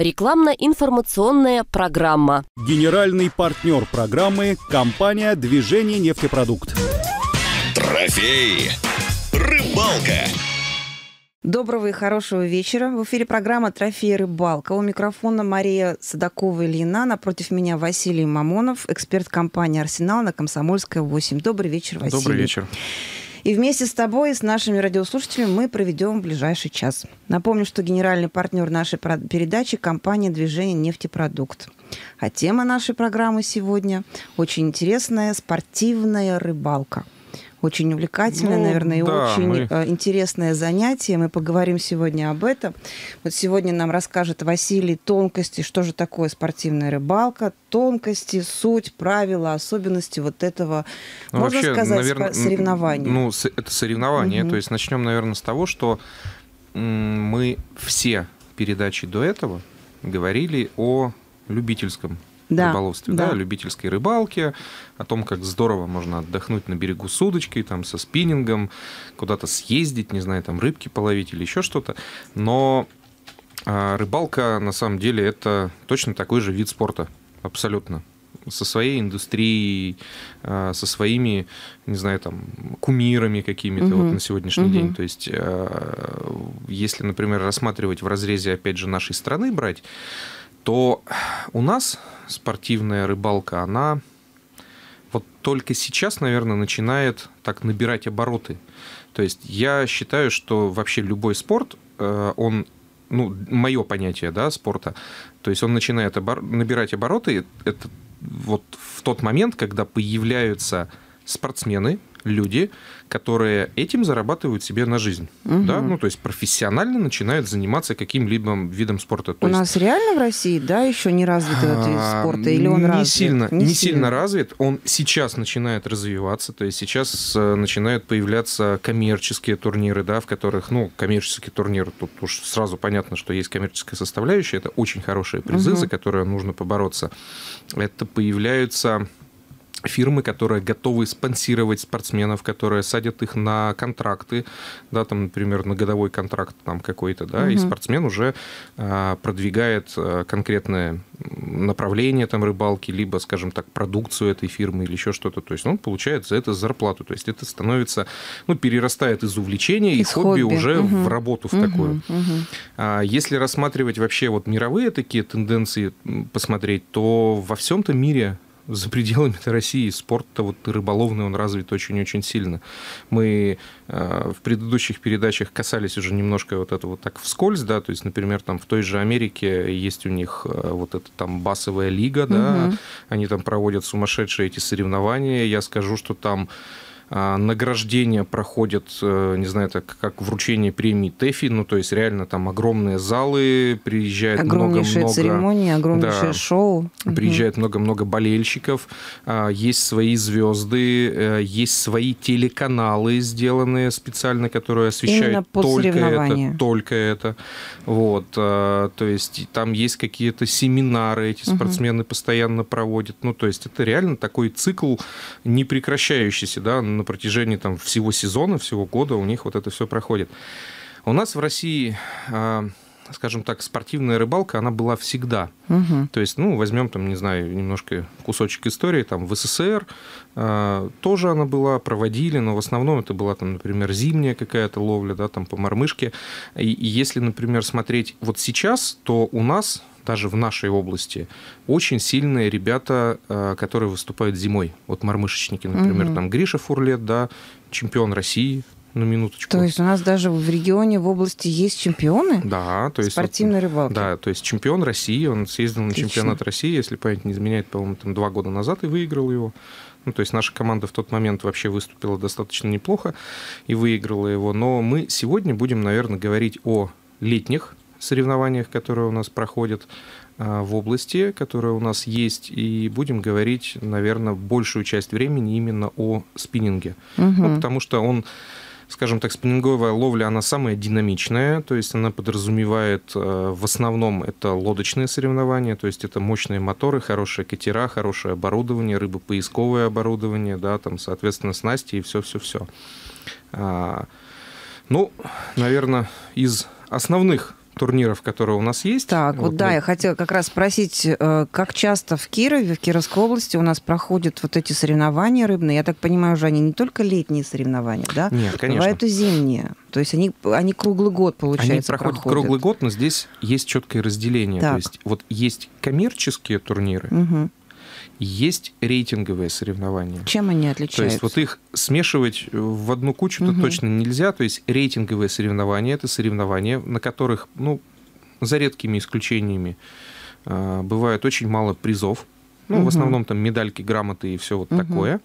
Рекламно-информационная программа. Генеральный партнер программы – компания «Движение нефтепродукт». Трофей. Рыбалка. Доброго и хорошего вечера. В эфире программа «Трофей рыбалка». У микрофона Мария Садакова-Ильина. Напротив меня Василий Мамонов, эксперт компании «Арсенал» на Комсомольская 8. Добрый вечер, Василий. Добрый вечер. И вместе с тобой и с нашими радиослушателями мы проведем ближайший час. Напомню, что генеральный партнер нашей передачи – компания «Движение нефтепродукт». А тема нашей программы сегодня очень интересная – спортивная рыбалка – очень увлекательное, ну, наверное, да, и очень мы... Э, интересное занятие. Мы поговорим сегодня об этом. Вот сегодня нам расскажет Василий тонкости, что же такое спортивная рыбалка, тонкости, суть, правила, особенности вот этого, ну, можно вообще, сказать, наверное, соревнования. Ну, это соревнование. Угу. То есть начнем, наверное, с того, что мы все передачи до этого говорили о любительском да, рыболовстве, да. да, любительской рыбалке, о том, как здорово можно отдохнуть на берегу с удочкой, там, со спиннингом, куда-то съездить, не знаю, там, рыбки половить или еще что-то. Но а, рыбалка, на самом деле, это точно такой же вид спорта, абсолютно со своей индустрией, а, со своими, не знаю, там, кумирами какими-то угу. вот на сегодняшний угу. день. То есть, а, если, например, рассматривать в разрезе, опять же, нашей страны брать, то у нас спортивная рыбалка, она вот только сейчас, наверное, начинает так набирать обороты. То есть я считаю, что вообще любой спорт, э, он, ну, мое понятие, да, спорта, то есть он начинает обор- набирать обороты, это вот в тот момент, когда появляются спортсмены, люди, которые этим зарабатывают себе на жизнь. Угу. Да? Ну, то есть профессионально начинают заниматься каким-либо видом спорта. То У есть... нас реально в России, да, еще не развит этот вид а, спорта? Или он не развит? Сильно, не, не сильно. сильно развит. Он сейчас начинает развиваться. То есть сейчас э, начинают появляться коммерческие турниры, да, в которых, ну, коммерческий турнир, тут уж сразу понятно, что есть коммерческая составляющая. Это очень хорошие призы, угу. за которые нужно побороться. Это появляются фирмы, которые готовы спонсировать спортсменов, которые садят их на контракты, да, там, например, на годовой контракт там какой-то, да, угу. и спортсмен уже а, продвигает а, конкретное направление там рыбалки, либо, скажем так, продукцию этой фирмы или еще что-то, то есть он получает за это зарплату, то есть это становится, ну, перерастает из увлечения из и хобби, хобби уже угу. в работу в угу. такую. Угу. А, если рассматривать вообще вот мировые такие тенденции посмотреть, то во всем-то мире за пределами России спорт-то вот рыболовный, он развит очень-очень сильно. Мы э, в предыдущих передачах касались уже немножко вот этого вот так вскользь, да, то есть, например, там в той же Америке есть у них э, вот эта там басовая лига, да, угу. они там проводят сумасшедшие эти соревнования. Я скажу, что там награждения проходят, э, не знаю, так как вручение премии ТЭФИ, ну, то есть реально там огромные залы, приезжает огромнейшая много-много... церемония, огромнейшее да, шоу. Приезжает много-много болельщиков, а, есть свои звезды, э, есть свои телеканалы, сделанные специально, которые освещают только это, только это. Вот, а, то есть там есть какие-то семинары, эти спортсмены угу. постоянно проводят. Ну, то есть это реально такой цикл непрекращающийся, да, на протяжении там, всего сезона, всего года у них вот это все проходит. У нас в России а, скажем так, спортивная рыбалка, она была всегда. Угу. То есть, ну, возьмем там, не знаю, немножко кусочек истории, там в СССР э, тоже она была, проводили, но в основном это была там, например, зимняя какая-то ловля, да, там по мормышке. И, и если, например, смотреть вот сейчас, то у нас даже в нашей области, очень сильные ребята, э, которые выступают зимой. Вот мормышечники, например, угу. там Гриша Фурлет, да, чемпион России, на минуточку. То есть у нас даже в регионе, в области есть чемпионы? Да, то есть... Спортивной рыбалки? Да, то есть чемпион России, он съездил Отлично. на чемпионат России, если память не изменяет, по-моему, там два года назад и выиграл его. Ну, то есть наша команда в тот момент вообще выступила достаточно неплохо и выиграла его. Но мы сегодня будем, наверное, говорить о летних соревнованиях, которые у нас проходят а, в области, которые у нас есть, и будем говорить, наверное, большую часть времени именно о спиннинге. Угу. Ну, потому что он скажем так, спиннинговая ловля, она самая динамичная, то есть она подразумевает э, в основном это лодочные соревнования, то есть это мощные моторы, хорошие катера, хорошее оборудование, рыбопоисковое оборудование, да, там, соответственно, снасти и все-все-все. А, ну, наверное, из основных турниров, которые у нас есть. Так, вот, да, мы- я хотела как раз спросить, э, как часто в Кирове, в Кировской области у нас проходят вот эти соревнования рыбные? Я так понимаю, уже они не только летние соревнования, да? Нет, конечно. Бывают и зимние. То есть они, они круглый год, получается, Они проходят, круглый год, но здесь есть четкое разделение. Так. То есть вот есть коммерческие турниры, Мгм. Есть рейтинговые соревнования. Чем они То отличаются? есть вот их смешивать в одну кучу-то Мгм. точно нельзя. То есть рейтинговые соревнования – это соревнования, на которых, ну, за редкими исключениями, а, бывает очень мало призов. Ну, Мгм. в основном там медальки, грамоты и все вот Мгм. такое.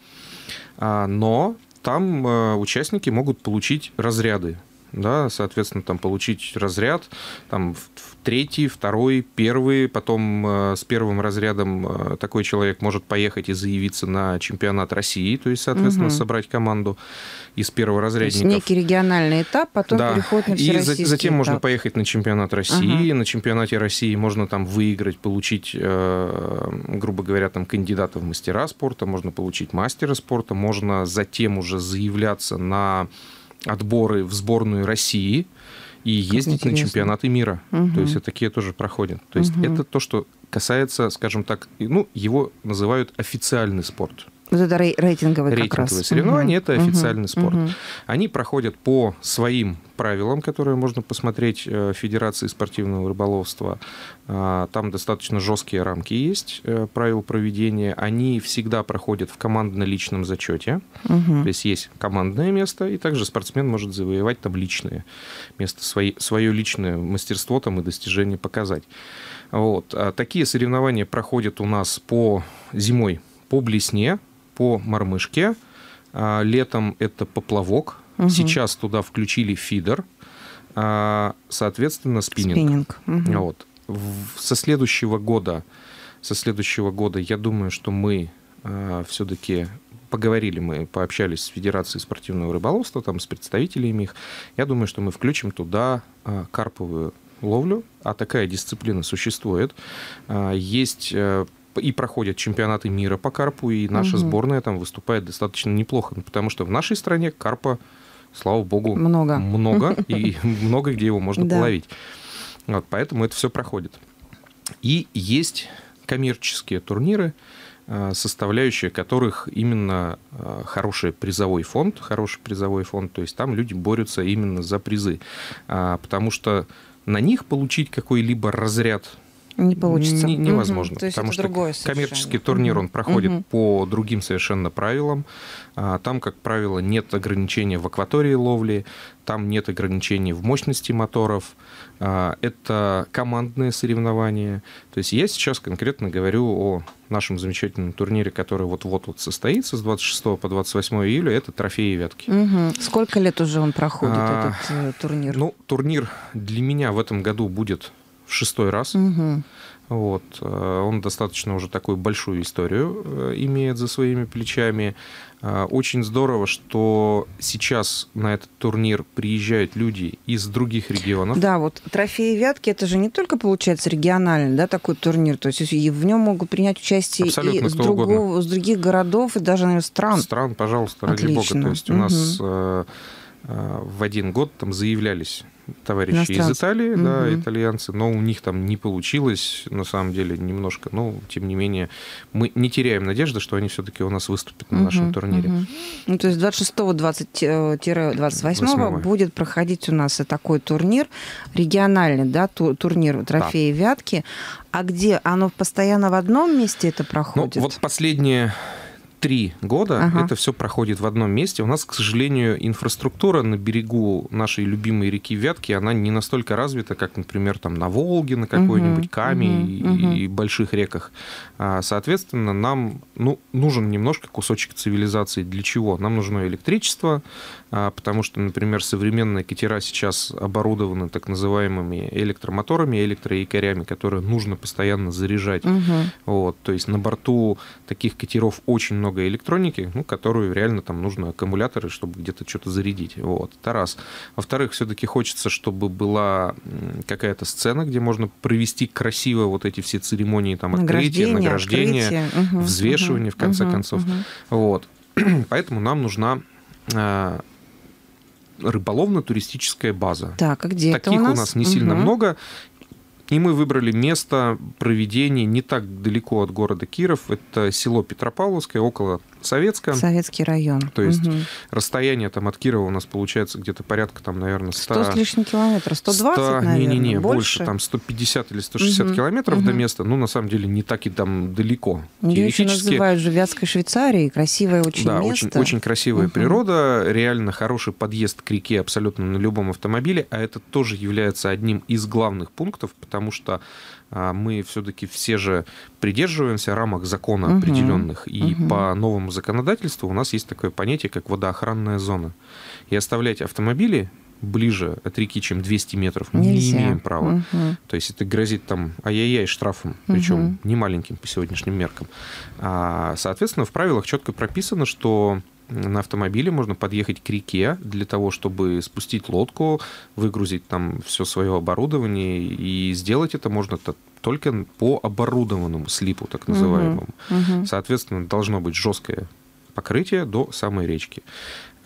А, Но там а, участники могут получить разряды. Да, соответственно, там получить разряд, там в- третий, второй, первый, потом э, с первым разрядом э, такой человек может поехать и заявиться на чемпионат России, то есть, соответственно, Мгм. собрать команду из То есть перворазрядников. некий региональный этап, потом Да. переход на И за- всероссийский затем можно этап. поехать на чемпионат России. На чемпионате России можно там выиграть, получить, э, грубо говоря, там кандидата в мастера спорта, можно получить мастера спорта, можно затем уже заявляться на отборы в сборную России и ездить на чемпионаты мира. Мгм. То есть такие тоже проходят. То есть Мгм. это то, что касается, скажем так, ну, его называют официальный спорт. Вот это рей- рейтинговый как Рейтинговые раз. соревнования Мгм. это официальный спорт. Мгм. Они проходят по своим правилам, которые можно посмотреть э, в Федерации спортивного рыболовства. А, Там достаточно жесткие рамки есть э, правил проведения. Они всегда проходят в командно-личном зачете. Мгм. То есть есть командное место, и также спортсмен может завоевать там личное место, свои, свое личное мастерство там и достижение показать. Вот. А Такие соревнования проходят у нас по зимой по блесне, по мормышке. А Летом это поплавок. Мгм. Сейчас туда включили фидер. А, Соответственно, спиннинг. Спиннинг. Мгм. Вот. Со следующего года, со следующего года, я думаю, что мы все-таки поговорили, мы пообщались с Федерацией спортивного рыболовства, там с представителями их. Я думаю, что мы включим туда а, карповую ловлю, а такая дисциплина существует. А, Есть э, и проходят чемпионаты мира по карпу, и наша Мгм. сборная там выступает достаточно неплохо, ну, потому что в нашей стране карпа, слава богу, Много. много, и много где его можно половить. Вот, поэтому это все проходит. И есть коммерческие турниры, э, составляющая которых именно э, хороший призовой фонд, хороший призовой фонд, то есть там люди борются именно за призы, А, потому что на них получить какой-либо разряд Не получится. не- невозможно, То есть потому это что другое совершенно. коммерческий турнир, он проходит Мгм. по другим совершенно правилам. А, Там, как правило, нет ограничения в акватории ловли, там нет ограничений в мощности моторов. А, Это командные соревнования. То есть я сейчас конкретно говорю о нашем замечательном турнире, который вот-вот вот состоится с 26 по 28 июля. Это трофеи Вятки. Мгм. Сколько лет уже он проходит, А, этот э, турнир? Ну, турнир для меня в этом году будет в шестой раз. Мгм. Вот. э, Он достаточно уже такую большую историю э, имеет за своими плечами. Э, Очень здорово, что сейчас на этот турнир приезжают люди из других регионов. Да, вот трофеи Вятки, это же не только, получается, региональный, да, такой турнир, то есть и в нем могут принять участие Абсолютно и с, другого, с других городов и даже, наверное, стран. Стран, пожалуйста, ради бога. Отлично. То есть у нас в один год там заявлялись товарищи из. Италии, да, Мгм. итальянцы, но у них там не получилось, на самом деле, немножко. Но, тем не менее, мы не теряем надежды, что они все-таки у нас выступят на нашем Мгм, турнире. мгм. Ну, то есть 26-28 Восьмого. будет проходить у нас и такой турнир, региональный, да, ту- турнир трофеи Вятки. А где? Оно постоянно в одном месте это Ну, проходит? вот последние три года Ага. это все проходит в одном месте. У нас, к сожалению, инфраструктура на берегу нашей любимой реки Вятки, она не настолько развита, как, например, там на Волге, на какой-нибудь Мгм, Каме мгм, и, мгм. и больших реках. А, Соответственно, нам ну, нужен немножко кусочек цивилизации. Для чего? Нам нужно электричество, а, потому что, например, современные катера сейчас оборудованы так называемыми электромоторами, электроякорями, которые нужно постоянно заряжать. Мгм. Вот, то есть на борту таких катеров очень много электроники, ну, которую реально там нужно аккумуляторы, чтобы где-то что-то зарядить. Вот, это раз. Во-вторых, все-таки хочется, чтобы была какая-то сцена, где можно провести красиво вот эти все церемонии, там, открытия, Награждение, награждения, открытие. Мгм, взвешивание, в конце мгм, концов. мгм. Вот. Поэтому нам нужна а, рыболовно-туристическая база. Так, а где Таких это у нас? у нас не сильно много. И мы выбрали место проведения не так далеко от города Киров. Это село Петропавловское, около Советска. Советский район. То есть Мгм. Расстояние там от Кирова у нас получается где-то порядка, там, наверное, 100... 100 с лишним километров. 120, наверное, Не-не-не, больше. больше, там 150 или 160 Мгм, километров до мгм. места. Ну, на самом деле, не так и там далеко. Ее еще называют же Вятской Швейцарией. Красивое очень да, место. очень, очень красивая Мгм. природа, реально хороший подъезд к реке абсолютно на любом автомобиле, а это тоже является одним из главных пунктов, потому что мы все-таки все же придерживаемся рамок закона Мгм. определенных, и Мгм. по новому законодательству у нас есть такое понятие, как водоохранная зона. И оставлять автомобили ближе от реки, чем 200 метров, мы не Нельзя. имеем права. Мгм. То есть это грозит там ай-яй-яй штрафом, причем не маленьким по сегодняшним меркам. А, соответственно, в правилах четко прописано, что на автомобиле можно подъехать к реке для того, чтобы спустить лодку, выгрузить там все свое оборудование, и сделать это можно только по оборудованному слипу, так называемому. Мгм. Соответственно, должно быть жесткое покрытие до самой речки.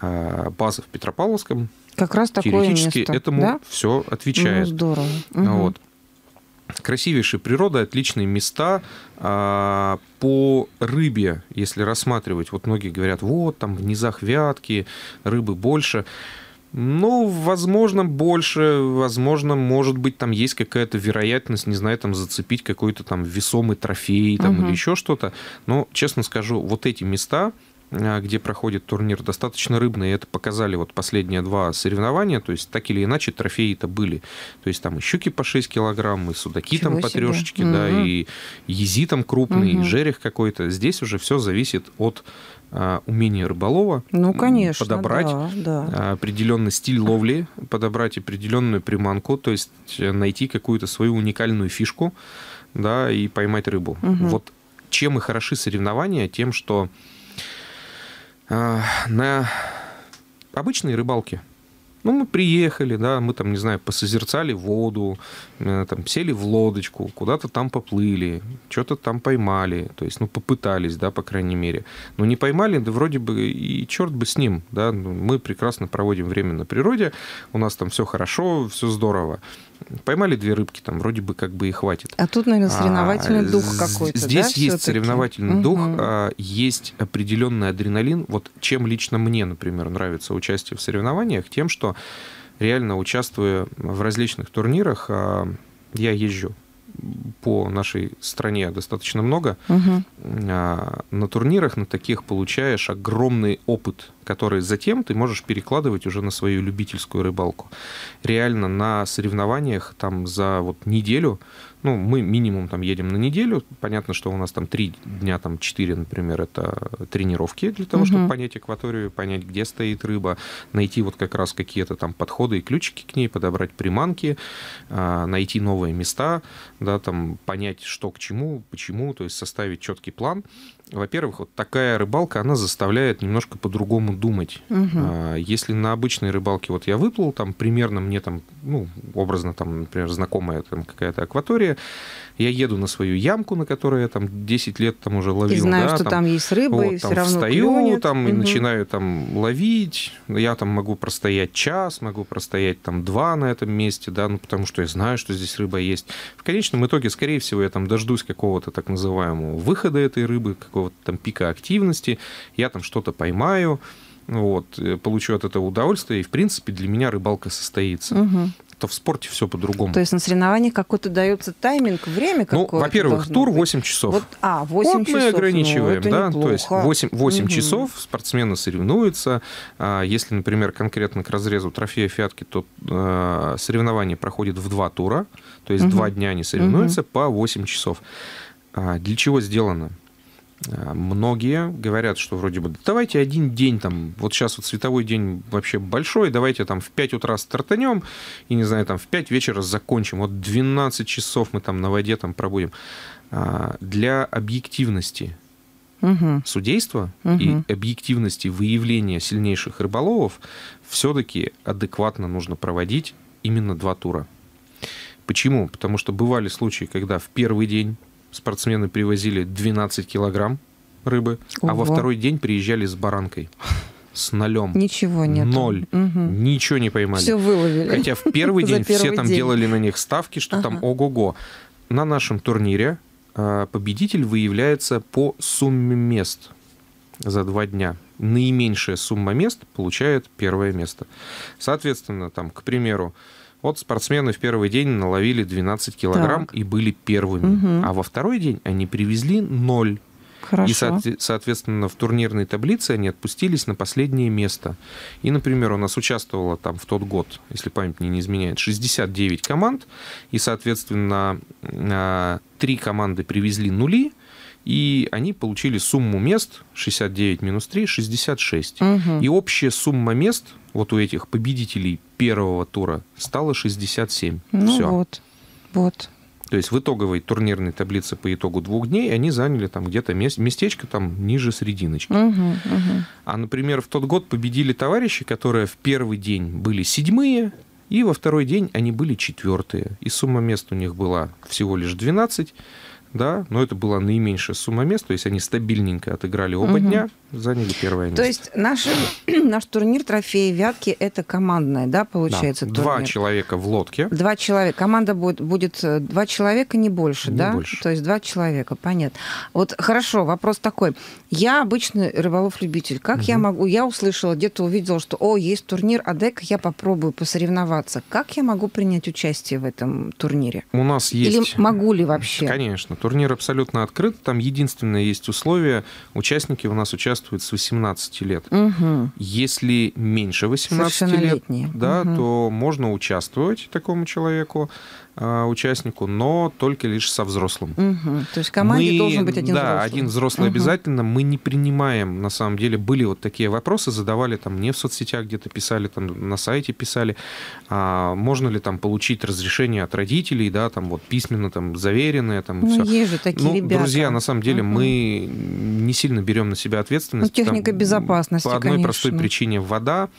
А, База в Петропавловском Как раз такое теоретически место. этому да? все отвечает. Ну, здорово. Мгм. Вот. Красивейшая природа, отличные места. А, По рыбе, если рассматривать, вот многие говорят, вот там в низах вятки, рыбы больше. Ну, возможно, больше, возможно, может быть, там есть какая-то вероятность, не знаю, там зацепить какой-то там весомый трофей там, Мгм. или еще что-то. Но, честно скажу, вот эти места, где проходит турнир, достаточно рыбные. Это показали вот последние два соревнования. То есть, так или иначе, трофеи-то были. То есть, там и щуки по 6 килограмм, и судаки Ничего там по себе. трешечке, да, Мгм. и ези там крупный, Мгм. и жерех какой-то. Здесь уже все зависит от а, умения рыболова. Ну, конечно, Подобрать да, да. определенный стиль ловли, подобрать определенную приманку, то есть э, найти какую-то свою уникальную фишку, да, и поймать рыбу. Мгм. Вот чем и хороши соревнования, тем, что а, на обычной рыбалке ну, мы приехали, да, мы там, не знаю, посозерцали воду, э, там, сели в лодочку, куда-то там поплыли, что-то там поймали, то есть, ну, попытались, да, по крайней мере. Но не поймали, да вроде бы и черт бы с ним, да, ну, мы прекрасно проводим время на природе, у нас там все хорошо, все здорово. Поймали две рыбки, там, вроде бы как бы и хватит. А тут, наверное, соревновательный А, дух какой-то, Здесь да, есть соревновательный дух, Мгм. а, есть определенный адреналин. Вот чем лично мне, например, нравится участие в соревнованиях, тем, что реально участвуя в различных турнирах, а, я езжу по нашей стране достаточно много. А, На турнирах на таких получаешь огромный опыт, который затем ты можешь перекладывать уже на свою любительскую рыбалку. Реально на соревнованиях там за вот неделю, ну, мы минимум там едем на неделю, понятно, что у нас там три дня, там четыре, например, это тренировки для того, чтобы Мгм. понять акваторию, понять, где стоит рыба, найти вот как раз какие-то там подходы и ключики к ней, подобрать приманки, а, найти новые места, да, там понять, что к чему, почему, то есть составить четкий план. Во-первых, вот такая рыбалка, она заставляет немножко по-другому думать. А, Если на обычной рыбалке вот я выплыл, там примерно мне там, ну, образно там, например, знакомая там какая-то акватория, я еду на свою ямку, на которой я там 10 лет там уже ловил. И знаю, да, что там, есть рыба, вот, и там все равно встаю, клюнет. там и Мгм. начинаю там ловить. Я там могу простоять час, могу простоять там два на этом месте, да, ну потому что я знаю, что здесь рыба есть. В конечном итоге, скорее всего, я там дождусь какого-то так называемого выхода этой рыбы, какого-то там пика активности, я там что-то поймаю, вот, э, получу от этого удовольствие, и, в принципе, для меня рыбалка состоится. Мгм. То в спорте все по-другому. То есть на соревнованиях какой-то дается тайминг, время ну, какое-то во-первых, должно тур быть? 8 часов. Вот, а, 8 вот часов. мы ограничиваем, ну, да, то есть неплохо. 8, 8 Мгм. часов спортсмены соревнуются. А, Если, например, конкретно к разрезу трофея фиатки, то э, соревнование проходит в два тура, то есть Мгм. два дня они соревнуются по 8 часов. А, Для чего сделано? А, Многие говорят, что вроде бы «Да давайте один день там, вот сейчас вот световой день вообще большой, давайте там в 5 утра стартанем и, не знаю, там в 5 вечера закончим. Вот 12 часов мы там на воде там пробудем. А, Для объективности Мгм. судейства Мгм. и объективности выявления сильнейших рыболовов все-таки адекватно нужно проводить именно два тура. Почему? Потому что бывали случаи, когда в первый день спортсмены привозили 12 килограмм рыбы, а во Ого. второй день приезжали с баранкой. с нолем. Ничего нет. Ноль. Ничего не поймали. Все выловили. Хотя в первый день все первый там день. делали на них ставки, что там Ага. ого-го. На нашем турнире а, победитель выявляется по сумме мест за два дня. Наименьшая сумма мест получает первое место. Соответственно, там, к примеру, вот спортсмены в первый день наловили 12 килограмм Так. и были первыми. Мгм. А во второй день они привезли ноль. Хорошо. И, соотве- соответственно, в турнирной таблице они отпустились на последнее место. И, например, у нас участвовало там в тот год, если память мне не изменяет, 69 команд. И, соответственно, а, три команды привезли нули, и они получили сумму мест 69 минус 3, 66. Мгм. И общая сумма мест вот у этих победителей первого тура стала 67. Ну Все. вот. Вот. То есть в итоговой турнирной таблице по итогу двух дней они заняли там где-то мес- местечко там ниже срединочки. Мгм, мгм. А, например, в тот год победили товарищи, которые в первый день были седьмые, и во второй день они были четвертые. И сумма мест у них была всего лишь 12, да, но это была наименьшая сумма мест, то есть они стабильненько отыграли оба Мгм. дня, заняли первое место. То есть наш, наш турнир трофеи Вятки это командная, да, Да. получается, Два турнир? человека в лодке. Два человека. Команда будет, будет э, два человека, не больше, Не да? больше. То есть два человека, понятно. Вот хорошо, вопрос такой. Я обычный рыболов-любитель. Как я Мгм. могу... Я услышала, где-то увидела, что, о, есть турнир, а дай-ка я попробую посоревноваться. Как я могу принять участие в этом турнире? У нас есть... Или могу ли вообще? Конечно, турнир абсолютно открыт. Там единственное есть условие. Участники у нас участвуют с 18 лет. Угу. Если меньше 18 лет, да, Мгм. то можно участвовать такому человеку, участнику, но только лишь со взрослым. Мгм. То есть в команде Мы- должен быть один да, взрослый. один взрослый Мгм. обязательно. Мы не принимаем, на самом деле, были вот такие вопросы, задавали там не в соцсетях где-то писали, там на сайте писали, а, можно ли там получить разрешение от родителей, да, там вот письменно там заверенное, там Ну, всё. есть же такие Ну, ребята. друзья, на самом деле Мгм. мы не сильно берем на себя ответственность. Ну, техника безопасности, По одной конечно. простой причине вода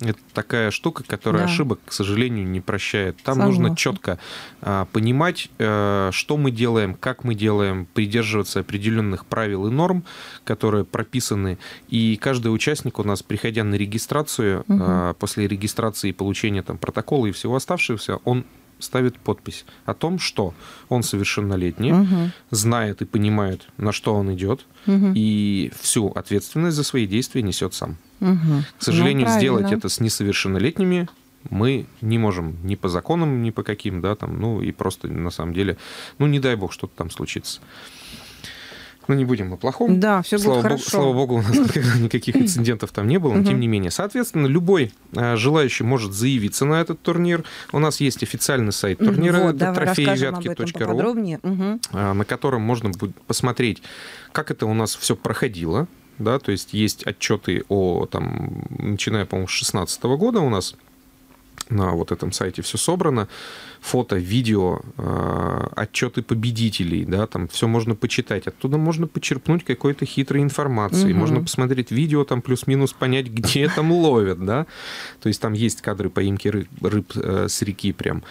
это такая штука, которая Да. ошибок, к сожалению, не прощает. Там Согласна. нужно четко а, понимать, э, что мы делаем, как мы делаем, придерживаться определенных правил и норм, которые прописаны. И каждый участник у нас, приходя на регистрацию, Мгм. а, после регистрации и получения там протокола и всего оставшегося, он ставит подпись о том, что он совершеннолетний, Мгм. знает и понимает, на что он идет, Мгм. и всю ответственность за свои действия несет сам. Мгм. К сожалению, Ну, сделать это с несовершеннолетними мы не можем ни по законам, ни по каким, да, там, ну и просто на самом деле, ну не дай бог что-то там случится. Ну не будем о плохом. Да, все будет Слава богу, хорошо. слава богу, у нас никогда никаких инцидентов там не было, но тем не менее. Соответственно, любой а, желающий может заявиться на этот турнир. У нас есть официальный сайт турнира, Вот, это трофеевятки.ру. А, на котором можно будет посмотреть, как это у нас все проходило. Да, то есть есть отчеты о, там, начиная, по-моему, с 2016 года у нас на вот этом сайте все собрано. Фото, видео, э, отчеты победителей, да, там все можно почитать. Оттуда можно почерпнуть какой-то хитрой информации. Мгм. Можно посмотреть видео, там плюс-минус понять, где там ловят, да. То есть там есть кадры поимки рыб, рыб, э, с реки прям.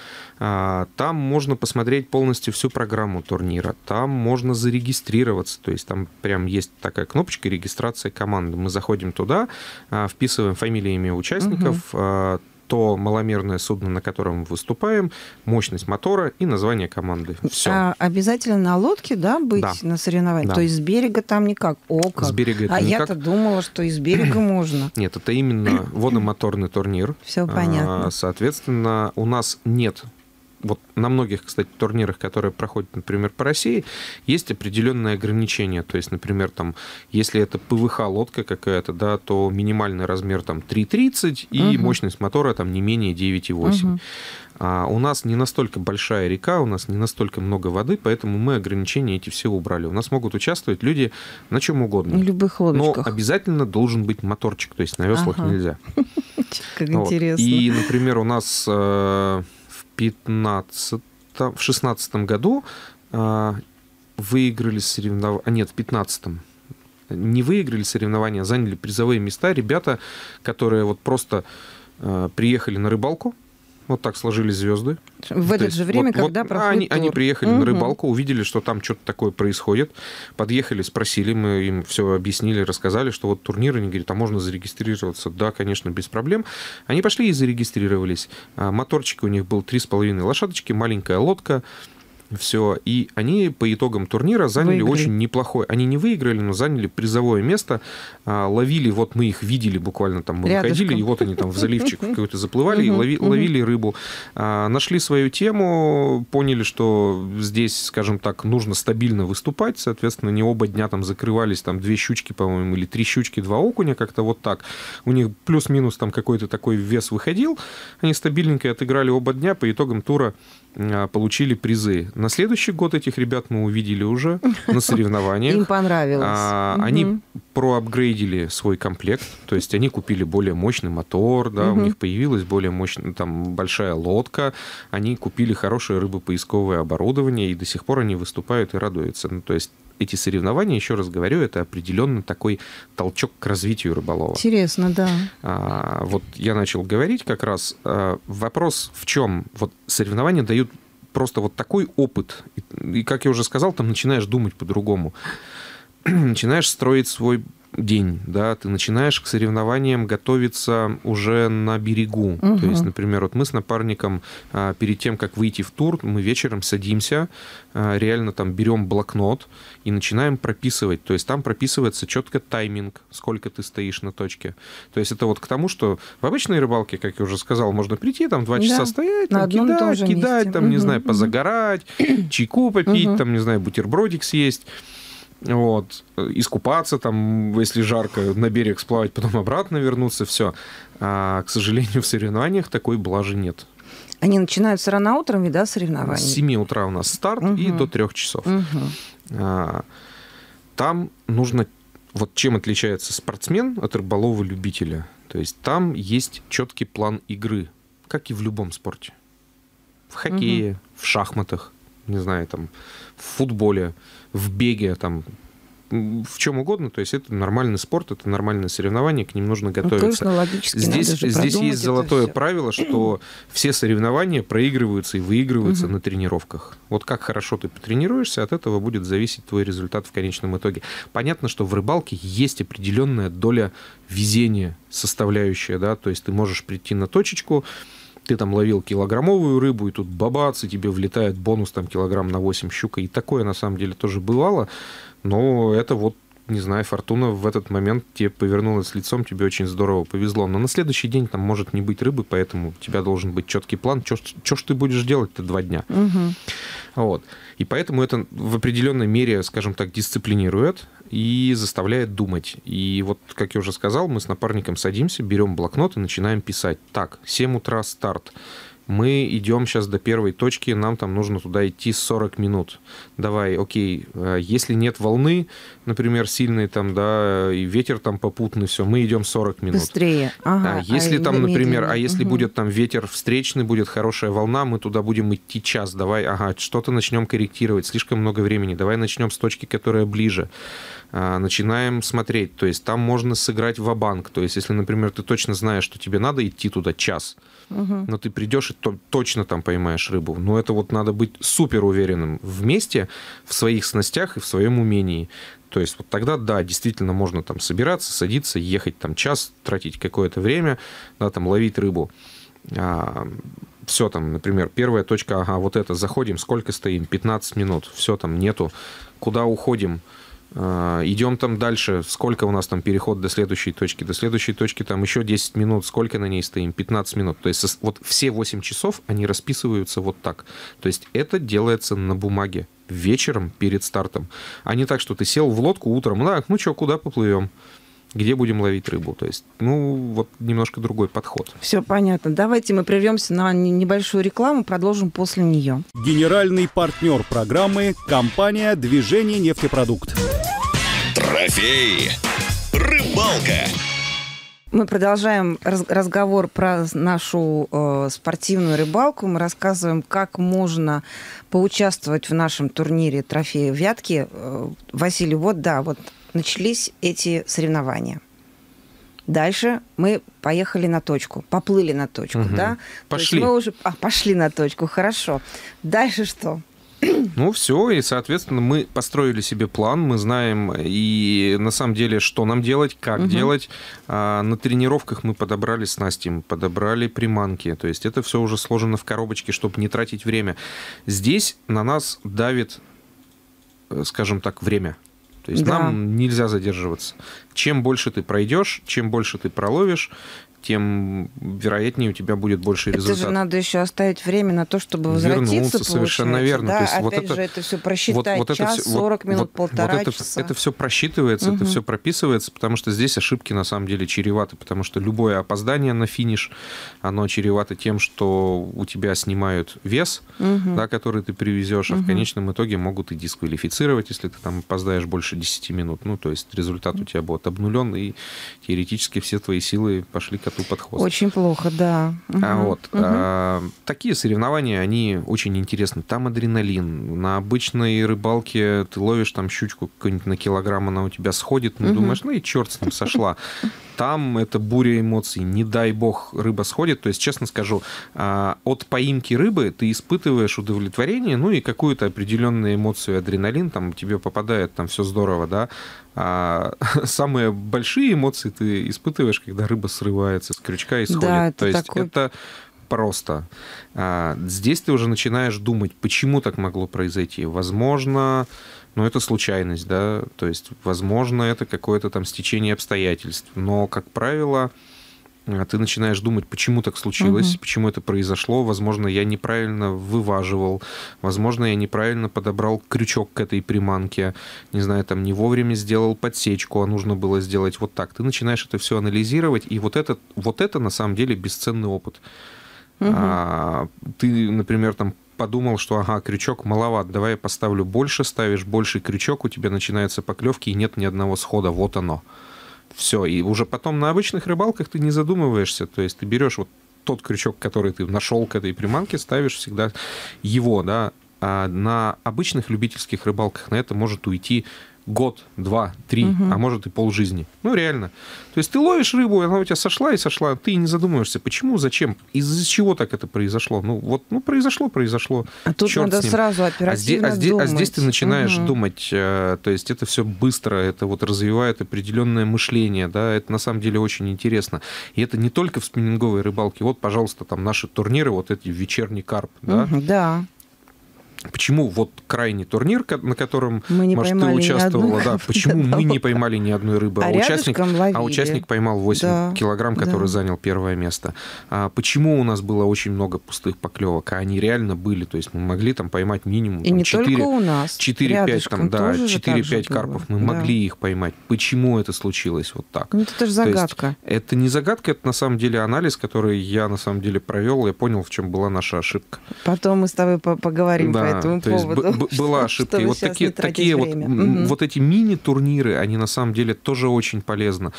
А, Там можно посмотреть полностью всю программу турнира. Там можно зарегистрироваться. То есть там прям есть такая кнопочка регистрация команды. Мы заходим туда, а, вписываем фамилии, имя участников, а, то маломерное судно, на котором мы выступаем, мощность мотора и название команды. Все. А обязательно на лодке, да, быть Да. на соревнованиях? Да. То есть с берега там никак? О, как. С берега это а никак. я-то думала, что из берега можно. Нет, это именно водомоторный турнир. Все А, понятно. Соответственно, у нас нет вот на многих, кстати, турнирах, которые проходят, например, по России, есть определенные ограничения. То есть, например, там, если это ПВХ лодка какая-то, да, то минимальный размер там 3,30 и Мгм. мощность мотора там не менее 9,8. Мгм. А у нас не настолько большая река, у нас не настолько много воды, поэтому мы ограничения эти все убрали. У нас могут участвовать люди на чем угодно. На любых Но лодочках. обязательно должен быть моторчик, то есть на веслах Ага. нельзя. Как Вот. интересно. И, например, у нас э, 15 в 16 году э, выиграли соревнования... А нет, в 15 не выиграли соревнования, а заняли призовые места ребята, которые вот просто э, приехали на рыбалку, Вот так сложились звезды. В То это есть же время, вот- вот когда проходит они, они тур. приехали на Мгм. рыбалку, увидели, что там что-то такое происходит, подъехали, спросили, мы им все объяснили, рассказали, что вот турнир, они говорят, а можно зарегистрироваться? Да, конечно, без проблем. Они пошли и зарегистрировались. А, Моторчик у них был 3,5 лошадочки, маленькая лодка, все. И они по итогам турнира заняли Выиграли. очень неплохое. Они не выиграли, но заняли призовое место. А, Ловили, вот мы их видели буквально там, мы Рядышком. выходили, и вот они там в заливчик какой-то заплывали и ловили рыбу. А, Нашли свою тему, поняли, что здесь, скажем так, нужно стабильно выступать. Соответственно, не оба дня там закрывались, там две щучки, по-моему, или три щучки, два окуня, как-то вот так. У них плюс-минус там какой-то такой вес выходил. Они стабильненько отыграли оба дня. По итогам тура а, получили призы. На следующий год этих ребят мы увидели уже на соревнованиях. Им понравилось. А, Мгм. Они проапгрейдили свой комплект, то есть они купили более мощный мотор, да, у Мгм. них появилась более мощная, там, большая лодка, они купили хорошее рыбопоисковое оборудование, и до сих пор они выступают и радуются. Ну, то есть эти соревнования, еще раз говорю, это определенно такой толчок к развитию рыболова. Интересно, да. А, вот я начал говорить как раз. а, вопрос в чем? Вот соревнования дают просто вот такой опыт. И, и, как я уже сказал, там начинаешь думать по-другому. начинаешь строить свой день, да, ты начинаешь к соревнованиям готовиться уже на берегу. Мгм. То есть, например, вот мы с напарником а, перед тем, как выйти в тур, мы вечером садимся, а, реально там берем блокнот и начинаем прописывать. То есть там прописывается четко тайминг, сколько ты стоишь на точке. То есть это вот к тому, что в обычной рыбалке, как я уже сказал, можно прийти, там два Да, часа стоять, на там, кидать, кидать, месте. там, не Мгм, знаю, позагорать, чайку попить, Мгм. там, не знаю, бутербродик съесть. Вот, искупаться там, если жарко, на берег сплавать, потом обратно вернуться, все. А, к сожалению, в соревнованиях такой блажи нет. Они начинаются рано утром, да, С соревнования? 7 утра у нас старт и Мгм. до 3 часов. Мгм. А, Там нужно... Вот чем отличается спортсмен от рыболова-любителя? То есть там есть четкий план игры, как и в любом спорте. В хоккее, в шахматах, не знаю, там, в футболе, в беге, там, в чем угодно. То есть это нормальный спорт, это нормальное соревнование, к ним нужно Ну, готовиться. конечно, логически Здесь, здесь есть золотое правило, что все соревнования проигрываются и выигрываются Мгм. на тренировках. Вот как хорошо ты потренируешься, от этого будет зависеть твой результат в конечном итоге. Понятно, что в рыбалке есть определенная доля везения составляющая, да, то есть ты можешь прийти на точечку, ты там ловил килограммовую рыбу, и тут бабац, и тебе влетает бонус там килограмм на 8 щука. И такое на самом деле тоже бывало. Но это вот, не знаю, фортуна в этот момент тебе повернулась лицом, тебе очень здорово повезло. Но на следующий день там может не быть рыбы, поэтому у тебя должен быть четкий план. Что ж ты будешь делать-то два дня? Мгм. Вот. И поэтому это в определенной мере, скажем так, дисциплинирует и заставляет думать. И вот, как я уже сказал, мы с напарником садимся, берем блокнот и начинаем писать. Так, 7 утра старт. Мы идем сейчас до первой точки, нам там нужно туда идти 40 минут. Давай, окей, э, если нет волны, например, сильной там, да, и ветер там попутный, все, мы идем 40 минут. Быстрее. Ага, А если а там, например, а если Мгм. будет там ветер встречный, будет хорошая волна, мы туда будем идти час. Давай, ага, что-то начнем корректировать. Слишком много времени. Давай начнем с точки, которая ближе. А, начинаем смотреть. То есть там можно сыграть в банк То есть если, например, ты точно знаешь, что тебе надо идти туда час, Мгм. но ты придешь и то- точно там поймаешь рыбу. Но это вот надо быть супер уверенным вместе в своих снастях и в своем умении. То есть вот тогда, да, действительно можно там собираться, садиться, ехать там час, тратить какое-то время, да, там ловить рыбу. все там, например, первая точка, ага, вот это, заходим, сколько стоим? 15 минут, все там нету. Куда уходим? А, идем там дальше, сколько у нас там переход до следующей точки? До следующей точки там еще 10 минут, сколько на ней стоим? 15 минут. То есть вот все 8 часов, они расписываются вот так. То есть это делается на бумаге вечером перед стартом. А не так, что ты сел в лодку утром, да, ну что, куда поплывем? Где будем ловить рыбу? То есть, ну, вот немножко другой подход. Все понятно. Давайте мы прервемся на не- небольшую рекламу, продолжим после нее. Генеральный партнер программы – компания «Движение нефтепродукт». Трофей. Рыбалка. Мы продолжаем раз- разговор про нашу э, спортивную рыбалку. Мы рассказываем, как можно поучаствовать в нашем турнире трофея Вятки. Э, Василий, вот да, вот начались эти соревнования. Дальше мы поехали на точку, поплыли на точку, Мгм. да? Пошли. мы уже а, пошли на точку, хорошо. Дальше что? Ну, все, и, соответственно, мы построили себе план, мы знаем и на самом деле, что нам делать, как Мгм. делать. А на тренировках мы подобрали снасти, мы подобрали приманки. То есть это все уже сложено в коробочке, чтобы не тратить время. Здесь на нас давит, э, скажем так, время. То есть Да. нам нельзя задерживаться. Чем больше ты пройдешь, чем больше ты проловишь, тем вероятнее у тебя будет больше Это результат. же надо еще оставить время на то, чтобы возвратиться. Вернуться, совершенно верно. Да? То есть Опять вот это- же, это все просчитать. час, всё- 40 минут, вот- полтора вот это, часа. Это все просчитывается, это Мгм. все прописывается, потому что здесь ошибки на самом деле чреваты, потому что любое опоздание на финиш, оно чревато тем, что у тебя снимают вес, Мгм. да, который ты привезешь, а в конечном итоге могут и дисквалифицировать, если ты там опоздаешь больше 10 минут. Ну, то есть результат у тебя будет обнулен, и теоретически все твои силы пошли коту под хвост. Очень плохо, да. А Мгм. вот Мгм. а, такие соревнования, они очень интересны. Там адреналин. На обычной рыбалке ты ловишь там щучку какую-нибудь на килограмм, она у тебя сходит, ну Мгм. думаешь, ну и черт с ним сошла. Там это буря эмоций. Не дай бог рыба сходит. То есть, честно скажу, а, от поимки рыбы ты испытываешь удовлетворение, ну и какую-то определенную эмоцию, адреналин, там тебе попадает, там все здорово, да. А самые большие эмоции ты испытываешь, когда рыба срывается с крючка и сходит. Да, это То есть такой- это просто. А, здесь ты уже начинаешь думать, почему так могло произойти. Возможно, ну, это случайность, да, то есть, возможно, это какое-то там стечение обстоятельств. Но, как правило, а, ты начинаешь думать, почему так случилось, Мгм. почему это произошло. Возможно, я неправильно вываживал, возможно, я неправильно подобрал крючок к этой приманке, не знаю, там не вовремя сделал подсечку, а нужно было сделать вот так. Ты начинаешь это все анализировать, и вот это, вот это на самом деле бесценный опыт. Мгм. А, ты, например, там подумал, что ага, крючок маловат, давай я поставлю больше, ставишь больший крючок, у тебя начинаются поклевки, и нет ни одного схода, вот оно. Все, и уже потом на обычных рыбалках ты не задумываешься, то есть ты берешь вот тот крючок, который ты нашел к этой приманке, ставишь всегда его, да, а на обычных любительских рыбалках на это может уйти год, два, три, Мгм. а может и полжизни. Ну, реально. То есть ты ловишь рыбу, и она у тебя сошла и сошла, ты не задумываешься, почему, зачем, из-за чего так это произошло. Ну, вот, ну, произошло, произошло. А тут Чёрт надо сразу А здесь, оперативно а, здесь, а здесь ты думать. начинаешь Мгм. думать, э, то есть это все быстро, это вот развивает определенное мышление, да, это на самом деле очень интересно. И это не только в спиннинговой рыбалке. Вот, пожалуйста, там наши турниры, вот эти вечерний карп, да. Мгм, Да. Почему вот крайний турнир, на котором, Мы не может, ты участвовала, да, почему мы не поймали ни одной рыбы, А а, участник, ловили. а участник поймал 8 Да, килограмм, который да. занял первое место. А почему у нас было очень много пустых поклевок? А они реально были, то есть мы могли там поймать минимум И там, не 4, только у нас. 4-5 Рядышком там, да, тоже же так же 4-5 было. карпов мы Да. могли их поймать. Почему это случилось вот так? Ну, это же То есть загадка. это не загадка, это на самом деле анализ, который я на самом деле провел, я понял, в чем была наша ошибка. Потом мы с тобой по- поговорим по этому то есть поводу. б- б- была ошибка. И вот такие, такие вот, Мгм. вот эти мини-турниры, они на самом деле тоже очень полезны.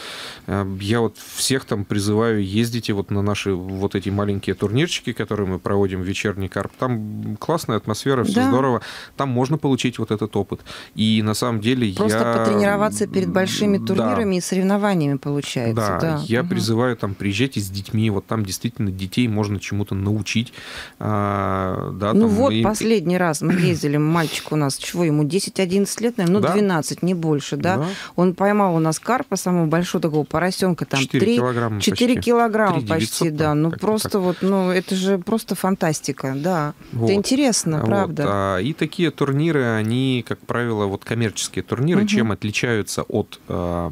Э, Я вот всех там призываю, ездите вот на наши вот эти маленькие турнирчики, которые мы проводим в вечерний карп. Там классная атмосфера, все Да. здорово. Там можно получить вот этот опыт. И на самом деле Просто я... потренироваться перед большими Да. турнирами и соревнованиями получается. Да, Да, я Мгм. призываю там приезжайте с детьми, вот там действительно детей можно чему-то научить. А, да, Ну там, вот, и- последний раз мы ездили, мальчик у нас, чего ему, 10-11 лет, наверное, ну Да. 12, не больше, да? Да. Он поймал у нас карпа, самого большого такого поросенка, там 4 3, килограмма 4 почти. килограмма 3 почти, 900, да. там, Ну просто так. вот, ну это же просто фантастика, да. Вот. Это интересно, Вот, правда. а, и такие турниры, они, как правило, вот коммерческие турниры, Мгм. чем отличаются от а,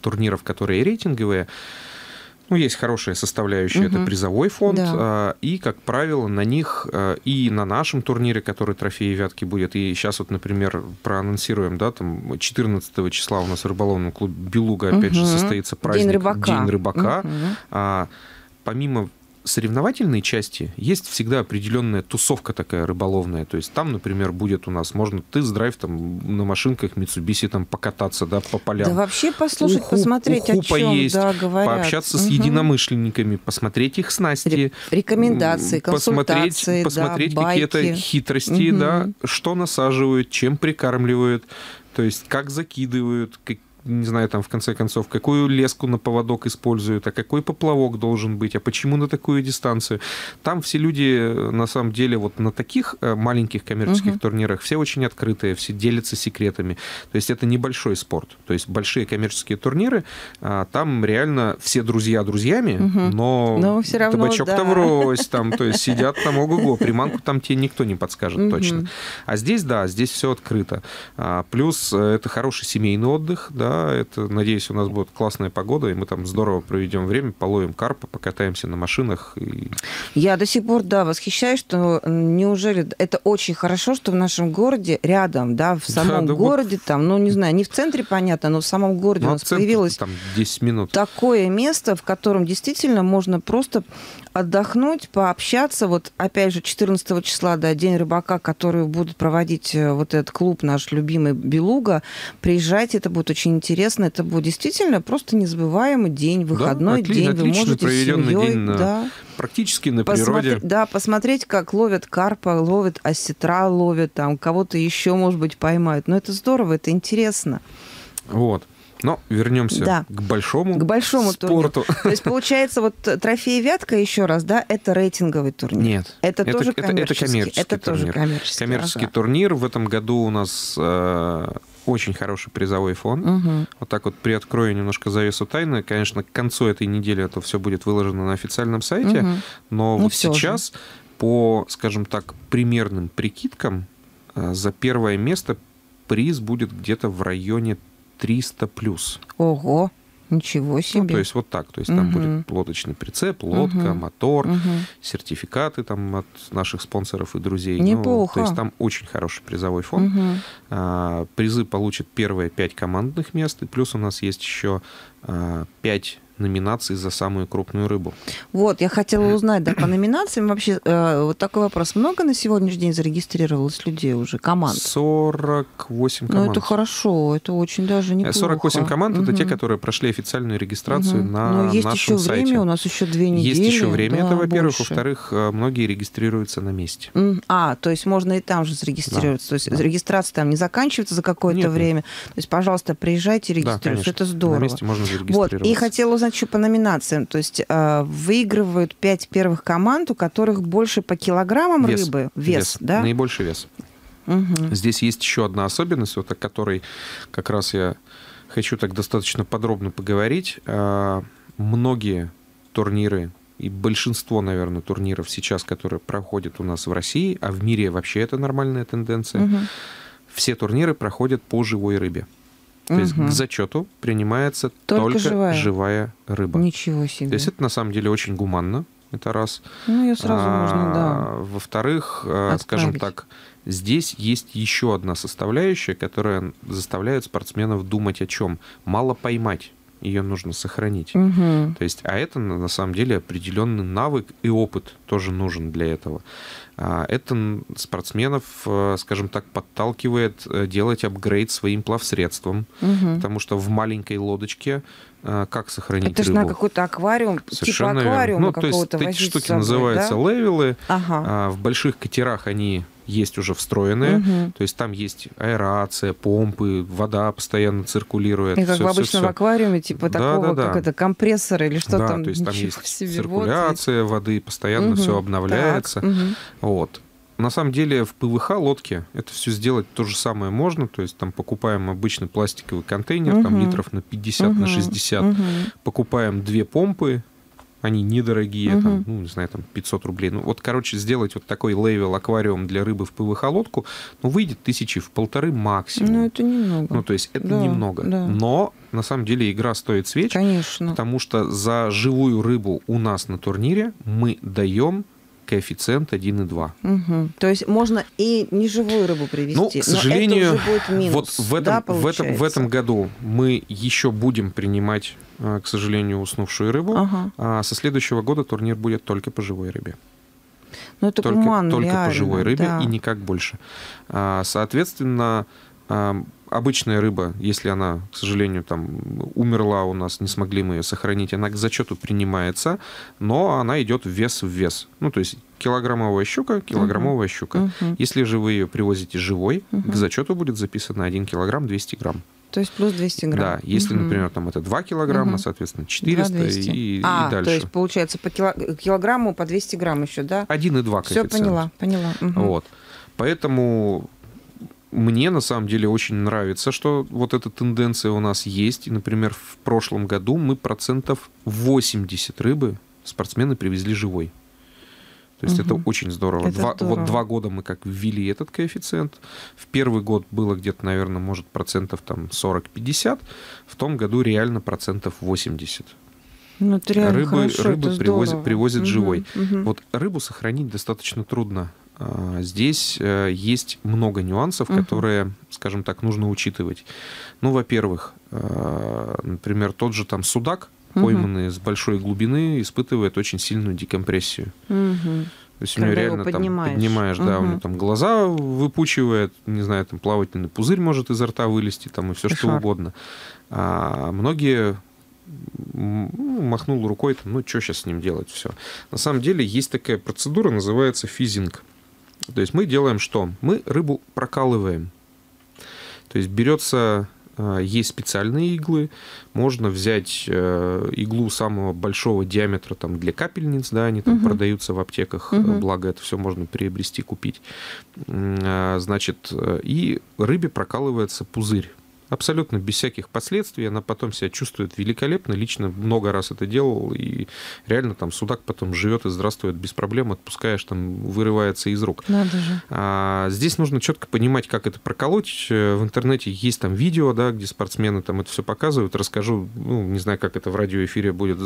турниров, которые рейтинговые. Ну, есть хорошая составляющая, это Мгм. призовой фонд, Да. а, и, как правило, на них а, и на нашем турнире, который трофеи вятки будет, и сейчас вот, например, проанонсируем, да, там 14 числа у нас в рыболовном клубе «Белуга» опять же Мгм. состоится праздник День рыбака. День рыбака. Мгм. А, помимо соревновательной части есть всегда определенная тусовка такая рыболовная. То есть там, например, будет у нас, можно тест-драйв там на машинках Mitsubishi там покататься, да, по полям. Да вообще послушать, Уху- посмотреть, о уху чем поесть, да, говорят. пообщаться с Мгм. единомышленниками, посмотреть их снасти. Ре- Рекомендации, м, посмотреть, консультации, посмотреть да, какие-то хитрости, Мгм. да, что насаживают, чем прикармливают, то есть как закидывают, как- не знаю, там, в конце концов, какую леску на поводок используют, а какой поплавок должен быть, а почему на такую дистанцию. Там все люди, на самом деле, вот на таких э, маленьких коммерческих угу. турнирах все очень открытые, все делятся секретами. То есть это небольшой спорт. То есть большие коммерческие турниры, а, там реально все друзья друзьями, угу. но, но все равно, табачок-то да. врозь, там, то есть сидят там ого-го, приманку там тебе никто не подскажет угу. точно. А здесь, да, здесь все открыто. А, плюс э, это хороший семейный отдых, да, это, надеюсь, у нас будет классная погода, и мы там здорово проведем время, половим карпа, покатаемся на машинах. И... Я до сих пор, да, восхищаюсь, что неужели это очень хорошо, что в нашем городе рядом, да, в самом да, да городе, вот... там, ну, не знаю, не в центре, понятно, но в самом городе ну, у нас центр, появилось там 10 минут. такое место, в котором действительно можно просто отдохнуть, пообщаться. Вот, опять же, 14 числа, да, День рыбака, который будут проводить э, вот этот клуб наш любимый «Белуга». Приезжайте, это будет очень интересно. Это будет действительно просто незабываемый день, выходной да, день. Вы можете проведенный семьей, день на... да, практически на посмотри, природе. Да, посмотреть, как ловят карпа, ловят осетра, ловят там, кого-то еще, может быть, поймают. Но это здорово, это интересно. Вот. Но вернемся да. к большому, к большому спорту. Турниру. То есть, получается, вот трофей Вятка еще раз, да, это рейтинговый турнир? Нет. Это, это тоже коммерческий? Это, это коммерческий это турнир. тоже коммерческий. Коммерческий ага. турнир. В этом году у нас э, очень хороший призовой фонд. Угу. Вот так вот приоткрою немножко завесу тайны. Конечно, к концу этой недели это все будет выложено на официальном сайте, угу. но ну, вот сейчас же. по, скажем так, примерным прикидкам э, за первое место приз будет где-то в районе 300 плюс. Ого! Ничего себе. Ну, то есть вот так. То есть угу. там будет лодочный прицеп, лодка, угу. мотор, угу. сертификаты там от наших спонсоров и друзей. Неплохо. Ну, то есть там очень хороший призовой фонд. Угу. А, призы получат первые пять командных мест, и плюс у нас есть еще а, пять номинаций за самую крупную рыбу. Вот, я хотела узнать, да, по номинациям вообще, э, вот такой вопрос. Много на сегодняшний день зарегистрировалось людей уже, команд? 48 команд. Ну, это хорошо, это очень даже неплохо. 48 команд угу. это те, которые прошли официальную регистрацию угу. на Но есть нашем еще сайте. время, у нас еще две недели. Есть еще время, да, это, во-первых. Во-вторых, э, многие регистрируются на месте. А, то есть можно и там же зарегистрироваться. Да. То есть да. регистрация там не заканчивается за какое-то время. То есть, пожалуйста, приезжайте, регистрируйтесь. Да, это здорово. На месте можно зарегистрироваться. Вот, и хотела узнать, еще по номинациям. То есть э, выигрывают пять первых команд, у которых больше по килограммам вес. рыбы. Вес, вес, да? Наибольший вес. Угу. Здесь есть еще одна особенность, вот о которой как раз я хочу так достаточно подробно поговорить. Э, многие турниры и большинство, наверное, турниров сейчас, которые проходят у нас в России, а в мире вообще это нормальная тенденция, угу. все турниры проходят по живой рыбе. То угу. есть к зачету принимается только, только живая. живая рыба. Ничего себе. То есть это на самом деле очень гуманно. Это раз. Ну, ее сразу а, можно, да. Во-вторых, э, Отправить. скажем так, здесь есть еще одна составляющая, которая заставляет спортсменов думать о чем. Мало поймать ее нужно сохранить. Угу. То есть, а это на самом деле определенный навык и опыт тоже нужен для этого. А, это спортсменов, э, скажем так, подталкивает э, делать апгрейд своим плавсредством, угу. потому что в маленькой лодочке э, как сохранить Это же на какой-то аквариум, типа Совершенно типа аквариума ну, какого-то то есть эти штуки собой, называются да? левелы. Ага. А в больших катерах они есть уже встроенные, угу. то есть там есть аэрация, помпы, вода постоянно циркулирует. И как все, в обычном все, аквариуме, типа да, такого, да, да. как это, компрессор или что да, там. то есть там есть себе. циркуляция вот. воды, постоянно угу. все обновляется. Так, угу. Вот. На самом деле в ПВХ лодке это все сделать то же самое можно, то есть там покупаем обычный пластиковый контейнер, угу. там литров на 50, угу. на 60, угу. покупаем две помпы, они недорогие, угу. там, ну, не знаю, там 500 рублей. Ну, вот, короче, сделать вот такой лейвел аквариум для рыбы в ПВХ-лодку, ну, выйдет тысячи в полторы максимум. Ну, это немного. Ну, то есть это да, немного. Да. Но, на самом деле, игра стоит свеч. Конечно. Потому что за живую рыбу у нас на турнире мы даем коэффициент 1,2. Угу. То есть можно и неживую рыбу привезти. Ну, к сожалению, это уже будет минус, вот в этом, да, в, этом, в этом году мы еще будем принимать, к сожалению, уснувшую рыбу. Ага. А со следующего года турнир будет только по живой рыбе. Ну, это только, гуманно, только реально, по живой рыбе да. и никак больше. Соответственно, обычная рыба, если она, к сожалению, там умерла у нас, не смогли мы ее сохранить, она к зачету принимается, но она идет вес в вес. Ну, то есть килограммовая щука, килограммовая uh-huh. щука. Uh-huh. Если же вы ее привозите живой, uh-huh. к зачету будет записано 1 килограмм 200 грамм. То есть плюс 200 грамм. Да, если, Мгм. например, там это 2 килограмма, Мгм. соответственно, 400 200. и, и а, дальше. то есть получается по кило- килограмму по 200 грамм еще, да? 1,2 Все коэффициент. поняла, поняла. Мгм. Вот. Поэтому мне на самом деле очень нравится, что вот эта тенденция у нас есть. И, например, в прошлом году мы процентов 80 рыбы спортсмены привезли живой. То есть это Мгм. очень здорово. Это Два, здорово. Вот два года мы как ввели этот коэффициент. В первый год было где-то, наверное, может, процентов там 40-50. В том году реально процентов 80. Ну, это реально рыбы хорошо, рыбы это привозят, привозят Мгм, живой. мгм. Вот рыбу сохранить достаточно трудно. А, Здесь э, есть много нюансов, Мгм. которые, скажем так, нужно учитывать. Ну, во-первых, э, например, тот же там судак, Мгм. пойманный с большой глубины, испытывает очень сильную декомпрессию. Мгм. То есть у него Когда его реально там поднимаешь. поднимаешь, да, у него там глаза выпучивает, не знаю, там плавательный пузырь может изо рта вылезти, там и все что угодно. А многие ну, махнул рукой, там, ну что сейчас с ним делать, все. На самом деле есть такая процедура, называется физинг. То есть мы делаем что? Мы рыбу прокалываем. То есть берется, есть специальные иглы, можно взять э, иглу самого большого диаметра там, для капельниц, да, они там Мгм. продаются в аптеках, Мгм. благо это все можно приобрести, купить. А, Значит, э, и рыбе прокалывается пузырь. Абсолютно без всяких последствий. Она потом себя чувствует великолепно. Лично много раз это делал. И реально там судак потом живет и здравствует без проблем. Отпускаешь, там вырывается из рук. Надо же. А, здесь нужно четко понимать, как это проколоть. Э, В интернете есть там видео, да, где спортсмены там это все показывают. Расскажу, ну, не знаю, как это в радиоэфире будет.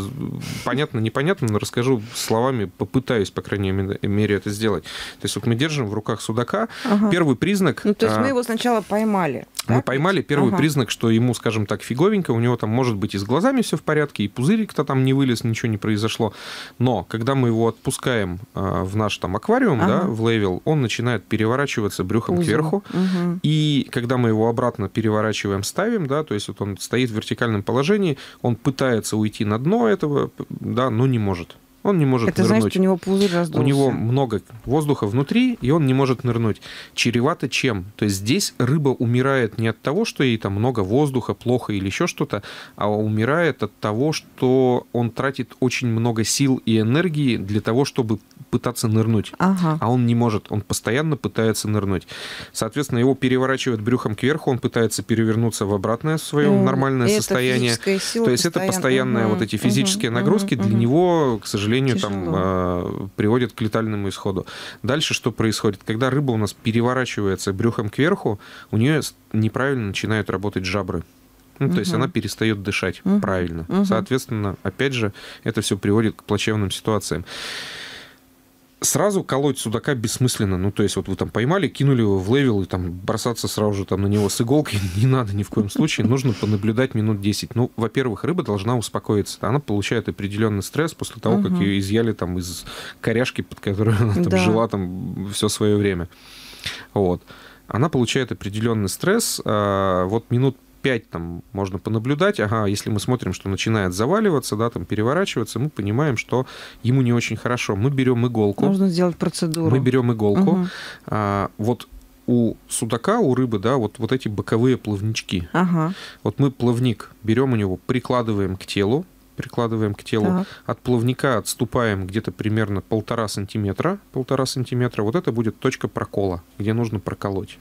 Понятно, непонятно, но расскажу словами, попытаюсь, по крайней ме- мере, это сделать. То есть вот мы держим в руках судака. Ага. Первый признак... Ну, то есть а, мы его сначала поймали. мы так? поймали первый Ага. признак, что ему, скажем так, фиговенько, у него там может быть и с глазами все в порядке, и пузырик-то там не вылез, ничего не произошло. Но когда мы его отпускаем а, в наш там аквариум, Ага. да, в лейвел, он начинает переворачиваться брюхом Пузо. кверху. Мгм. И когда мы его обратно переворачиваем, ставим, да, то есть вот он стоит в вертикальном положении, он пытается уйти на дно этого, да, но не может. Он не может Это нырнуть. значит, у него пузырь раздулся. У него много воздуха внутри, и он не может нырнуть. Чревато чем? То есть здесь рыба умирает не от того, что ей там много воздуха, плохо или еще что-то, а умирает от того, что он тратит очень много сил и энергии для того, чтобы пытаться нырнуть. Ага. А он не может, он постоянно пытается нырнуть. Соответственно, его переворачивает брюхом кверху, он пытается перевернуться в обратное свое Ну, нормальное это состояние. То есть это постоянно. постоянные Мгм, вот эти физические мгм, нагрузки мгм, для него, к сожалению, там Тяжело. э, приводят к летальному исходу. Дальше что происходит? Когда рыба у нас переворачивается брюхом кверху, у нее неправильно начинают работать жабры. Ну, то есть она перестает дышать Мгм, правильно. мгм. Соответственно, опять же, это все приводит к плачевным ситуациям. Сразу колоть судака бессмысленно. Ну, то есть, вот вы там поймали, кинули его в livewell и там бросаться сразу же там на него с иголкой не надо ни в коем случае. Нужно понаблюдать минут 10. Ну, во-первых, рыба должна успокоиться. Она получает определенный стресс после того, как ее изъяли там из коряшки, под которой она там Да. жила там все свое время. Вот. Она получает определенный стресс. а, Вот минут 5 там можно понаблюдать. Ага, если мы смотрим, что начинает заваливаться, да, там переворачиваться, мы понимаем, что ему не очень хорошо. Мы берем иголку. Нужно сделать процедуру. Мы берем иголку. Мгм. А, вот у судака, у рыбы, да, вот, вот эти боковые плавнички. Ага. Вот мы плавник берем у него, прикладываем к телу, прикладываем к телу, Так. от плавника отступаем где-то примерно полтора сантиметра, полтора сантиметра, вот это будет точка прокола, где нужно проколоть.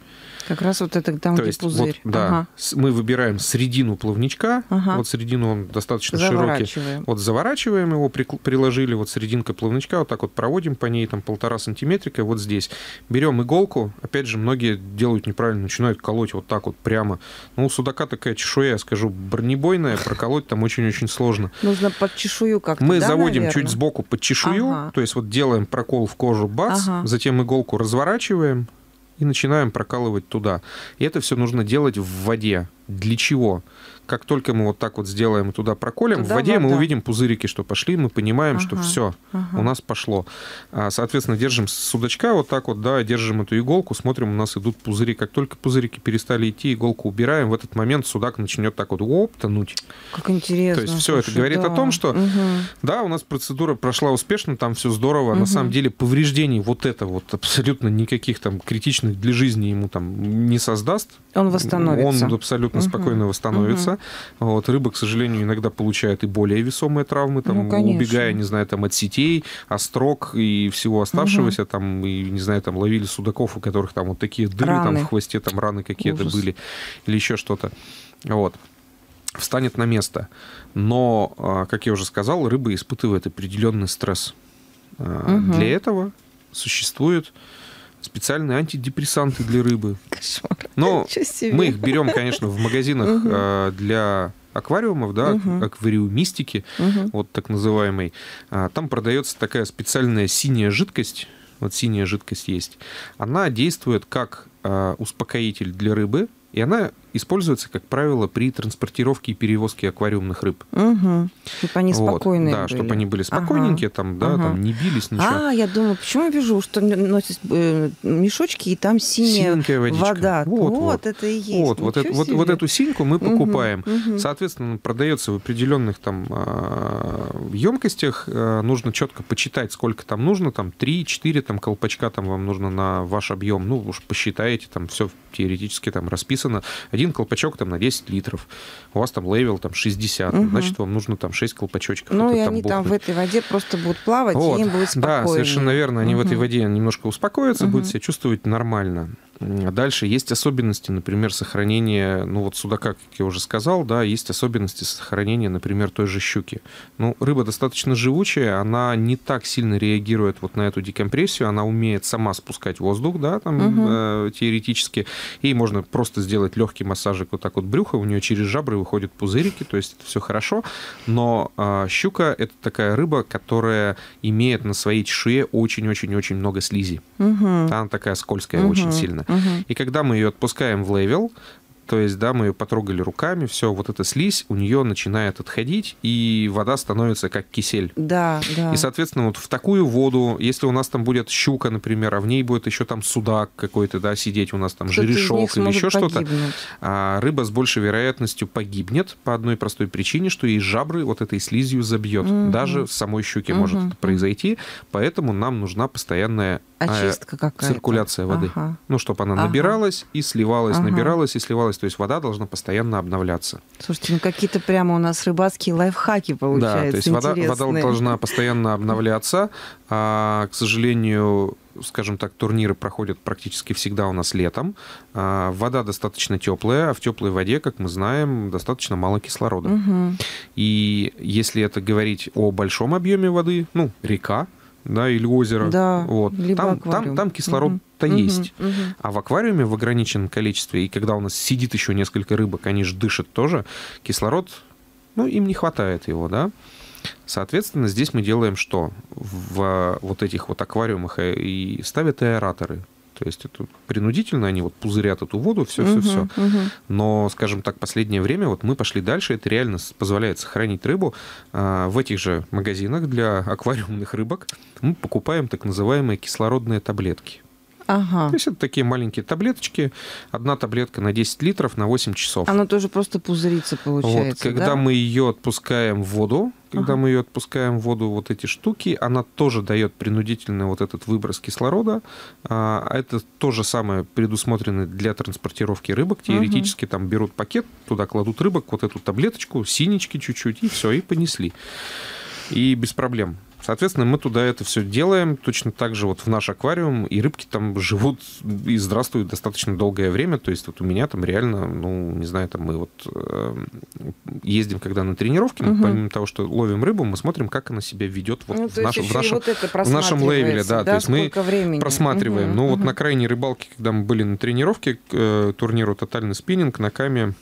Как раз вот это там, То где есть, пузырь. вот, да, Ага. мы выбираем середину плавничка, Ага. вот середину он достаточно широкий, вот заворачиваем его, приложили, вот серединка плавничка, вот так вот проводим по ней там полтора сантиметрика, вот здесь. Берем иголку, опять же, многие делают неправильно, начинают колоть вот так вот прямо. Ну, у судака такая чешуя, я скажу, бронебойная, проколоть там очень-очень сложно. Нужно под чешую как-то, Мы да, заводим наверно? чуть сбоку под чешую, Ага. то есть вот делаем прокол в кожу, бац, Ага. затем иголку разворачиваем и начинаем прокалывать туда. И это все нужно делать в воде. Для чего? Как только мы вот так вот сделаем и туда проколем, Туда в воде мы вода. увидим пузырики, что пошли, мы понимаем, что Ага. все, Ага. у нас пошло. А, Соответственно, держим судачка вот так вот, да, держим эту иголку, смотрим, у нас идут пузыри. Как только пузырики перестали идти, иголку убираем, в этот момент судак начнет так вот оп, тонуть. Как интересно. То есть всё это говорит о да. том, что Мгм. Да, у нас процедура прошла успешно, там все здорово. Мгм. На самом деле повреждений вот это вот абсолютно никаких там критичных для жизни ему там не создаст. Он восстановится. Он абсолютно Мгм. спокойно восстановится. Вот, рыба, к сожалению, иногда получает и более весомые травмы, там, Ну, конечно. убегая, не знаю, там, от сетей, острог и всего оставшегося, там, и, не знаю, там, ловили судаков, у которых там вот такие дыры там Раны. в хвосте, там, раны какие-то были, или еще что-то. Вот. Встанет на место. Но, а, как я уже сказал, рыба испытывает определенный стресс. Мгм. Для этого существуют специальные антидепрессанты для рыбы. Кошмар. Но мы их берем, конечно, в магазинах э, для аквариумов, да, аквариумистики, вот так называемой. А, Там продается такая специальная синяя жидкость, вот синяя жидкость есть. Она действует как э, успокоитель для рыбы, и она используется, как правило, при транспортировке и перевозке аквариумных рыб. Угу. Чтобы они Вот, спокойные Да, были. чтобы они были спокойненькие, там, да, ага. там не бились, ничего. А, я думаю, почему я вижу, что носят э, мешочки, и там синяя Синенькая водичка. вода. Вот, Вот, вот. это и есть. Вот, вот, это- вот, вот эту синьку мы покупаем. Мгм. Соответственно, продается в определенных там емкостях. Нужно четко почитать, сколько там нужно. Там 3-4 там, колпачка там, вам нужно на ваш объем. Ну, уж посчитаете, там все теоретически там расписано. Один колпачок там на 10 литров. У вас там livewell там 60. Мгм. Значит, вам нужно там 6 колпачочков. Ну, Это и они там вбухнуть. этой воде просто будут плавать, Вот. и им будет спокойно. Да, совершенно верно. Они в этой воде немножко успокоятся, Мгм. будут себя чувствовать нормально. Дальше есть особенности, например, сохранения, ну вот судака, как я уже сказал, да, есть особенности сохранения, например, той же щуки. Ну, рыба достаточно живучая, она не так сильно реагирует вот на эту декомпрессию, она умеет сама спускать воздух, да, там Мгм. э, теоретически. Ей можно просто сделать легкий массажик вот так вот брюха, у нее через жабры выходят пузырики, то есть это все хорошо. Но а, щука это такая рыба, которая имеет на своей чешуе очень-очень-очень много слизи. Мгм. Она такая скользкая Мгм. очень сильно. И когда мы ее отпускаем в livewell, то есть, да, мы ее потрогали руками, все, вот эта слизь у нее начинает отходить, и вода становится как кисель. Да, да. И, соответственно, вот в такую воду, если у нас там будет щука, например, а в ней будет еще там судак какой-то, да, сидеть у нас там жерешок или еще что-то, а рыба с большей вероятностью погибнет по одной простой причине, что ей жабры вот этой слизью забьет. Мгм. Даже в самой щуке Мгм. может это произойти, поэтому нам нужна постоянная э, Очистка какая-то. циркуляция воды. Ага. Ну, чтобы она Ага. набиралась и сливалась, Ага. набиралась и сливалась. То есть вода должна постоянно обновляться. Слушайте, ну какие-то прямо у нас рыбацкие лайфхаки получаются да, то есть вода, вода интересные. должна постоянно обновляться. А, к сожалению, скажем так, турниры проходят практически всегда у нас летом. А, вода достаточно теплая, а в теплой воде, как мы знаем, достаточно мало кислорода. Мгм. И если это говорить о большом объеме воды, ну, река, да, или озеро, Да, вот, либо там, аквариум. там, там кислород-то Мгм. есть. Мгм. А в аквариуме в ограниченном количестве, и когда у нас сидит еще несколько рыбок, они же дышат тоже, кислород, ну, им не хватает его, да. Соответственно, здесь мы делаем что? В вот этих вот аквариумах э, и ставят аэраторы. То есть это принудительно, они вот пузырят эту воду, все-все-все. Мгм. Мгм. Но, скажем так, последнее время вот мы пошли дальше, это реально позволяет сохранить рыбу. А, В этих же магазинах для аквариумных рыбок мы покупаем так называемые кислородные таблетки. Ага. То есть это такие маленькие таблеточки. Одна таблетка на 10 литров на 8 часов. Оно тоже просто пузырится, вот, получается, когда да? мы ее отпускаем в воду, когда Ага. мы ее отпускаем в воду, вот эти штуки, она тоже дает принудительный вот этот выброс кислорода. А, Это то же самое предусмотрено для транспортировки рыбок. Теоретически там берут пакет, туда кладут рыбок, вот эту таблеточку, синички чуть-чуть, и все, и понесли. И без проблем. Соответственно, мы туда это все делаем, точно так же вот в наш аквариум, и рыбки там живут и здравствуют достаточно долгое время. То есть вот у меня там реально, ну, не знаю, там мы вот э, ездим когда на тренировки, Мгм. помимо того, что ловим рыбу, мы смотрим, как она себя ведет вот Ну, в, нашем, в нашем вот в нашем левеле, просматривается, да, то есть мы времени. просматриваем. Мгм, Ну вот мгм. на крайней рыбалке, когда мы были на тренировке э, турниру «Тотальный спиннинг» на Каме,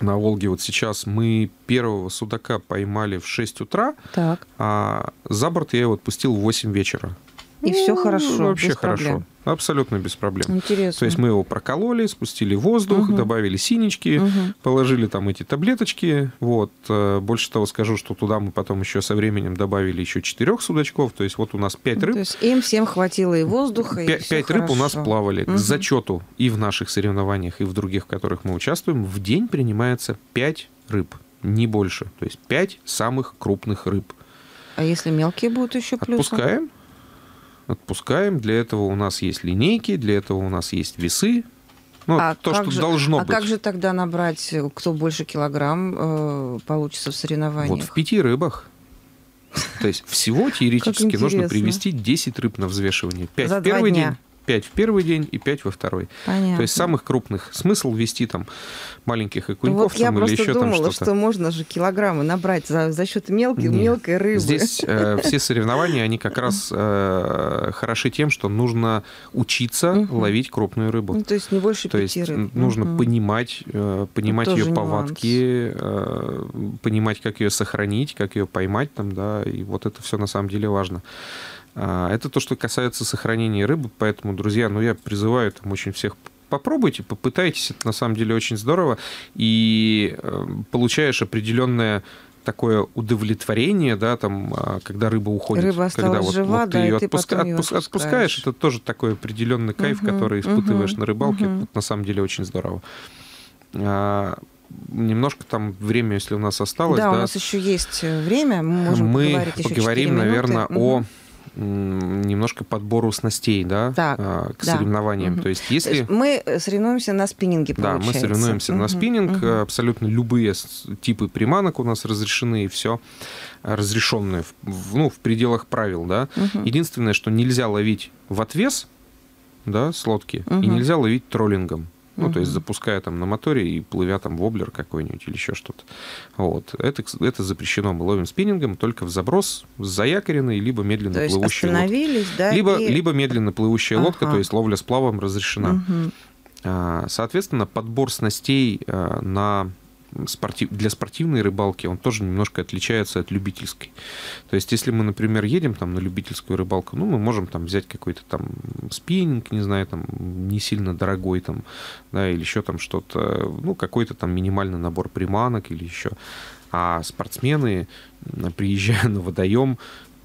на Волге вот сейчас мы первого судака поймали в 6 утра, Так. а за борт я его отпустил в 8 вечера. И все хорошо, Ну, Вообще хорошо. проблем. Абсолютно без проблем. Интересно. То есть мы его прокололи, спустили воздух, Мгм. добавили синички, Мгм. положили там эти таблеточки. Вот. Э, Больше того скажу, что туда мы потом еще со временем добавили еще четырех судачков. То есть вот у нас пять Ну, рыб. То есть им всем хватило и воздуха, и Пять, пять рыб у нас плавали. К Мгм. зачету и в наших соревнованиях, и в других, в которых мы участвуем, в день принимается пять рыб, не больше. То есть пять самых крупных рыб. А если мелкие будут еще плюсом? Отпускаем. Отпускаем. Для этого у нас есть линейки, для этого у нас есть весы. Ну, а то, что же, должно а быть. как же тогда набрать, э, кто больше килограмм э, получится в соревнованиях? Вот в пяти рыбах. То есть всего теоретически нужно привести 10 рыб на взвешивание. 5 За в два первый дня. день, 5 в первый день и 5 во второй. Понятно. То есть самых крупных. Смысл вести там маленьких окуньков вот я там, или просто еще там думала, что-то. что можно же килограммы набрать за, за счет мелкой, Нет. мелкой рыбы. Здесь э, все соревнования, они как раз э, хороши тем, что нужно учиться Мгм. ловить крупную рыбу. Ну, то есть не больше То есть пяти рыб. нужно Мгм. понимать, э, понимать ее повадки, э, понимать, как ее сохранить, как ее поймать там, да, и вот это все на самом деле важно. А, Это то, что касается сохранения рыбы, поэтому, друзья, ну я призываю там очень всех попробуйте, попытайтесь, это на самом деле очень здорово, и э, получаешь определенное такое удовлетворение, да, там, а, когда рыба уходит. Рыба когда осталась жива, да, её и ты отпуска- потом её отпуск- отпускаешь. отпускаешь, это тоже такой определенный кайф, Мгм, который испытываешь мгм, на рыбалке. мгм. Это на самом деле очень здорово. А, Немножко там время, если у нас осталось, да, да, у нас еще есть э, время, мы можем мы поговорить еще поговорим, 4 минуты. наверное, о немножко подбору снастей, да, Так, а, к да. соревнованиям. Мгм. То есть, То если есть мы соревнуемся на спиннинге, да, мы получается. соревнуемся на Мгм, спиннинг, э, абсолютно любые типы приманок у нас разрешены, и все разрешенные, в, ну, в пределах правил, да. Мгм. Единственное, что нельзя ловить в отвес, да, с лодки, и Мгм. нельзя ловить троллингом. Ну, то есть запуская там на моторе и плывя там воблер какой-нибудь или еще что-то. Вот. Это, это запрещено. Мы ловим спиннингом только в заброс с заякоренной, либо медленно То плывущей лодкой. остановились, да, Либо, и- либо медленно плывущая лодка, Ага. то есть ловля с плавом разрешена. А, Соответственно, подбор снастей а, на спортив... для спортивной рыбалки, он тоже немножко отличается от любительской. То есть, если мы, например, едем там на любительскую рыбалку, ну, мы можем там взять какой-то там спиннинг, не знаю, там, не сильно дорогой там, да, или еще там что-то, ну, какой-то там минимальный набор приманок или еще. А спортсмены, приезжая на водоем,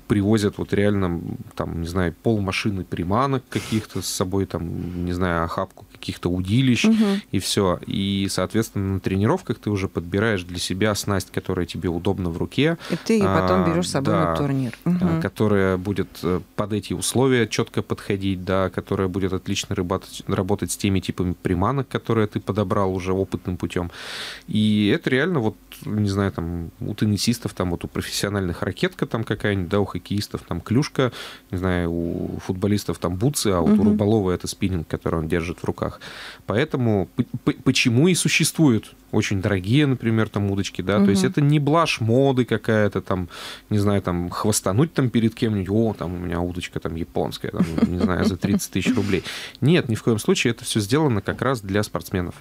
привозят вот реально, там, не знаю, пол машины приманок каких-то с собой, там, не знаю, охапку каких-то удилищ, Мгм. и все. И, соответственно, на тренировках ты уже подбираешь для себя снасть, которая тебе удобна в руке, И ты ее потом А, берешь с собой да. на турнир. Мгм. которая будет э, под эти условия четко подходить, да, которая будет отлично рыбатать- работать с теми типами приманок, которые ты подобрал уже опытным путем. И это реально вот, не знаю, там у теннисистов, там вот у профессиональных ракетка там какая-нибудь, да, у хоккеистов там клюшка, не знаю, у футболистов там бутсы, а вот у Мгм. рыболова это спиннинг, который он держит в руках. Поэтому почему и существуют очень дорогие, например, там удочки, да, то есть это не блажь моды какая-то там, не знаю, там хвостануть там перед кем-нибудь, о, там у меня удочка там японская, там, не знаю, за 30 тысяч рублей. Нет, ни в коем случае это все сделано как раз для спортсменов.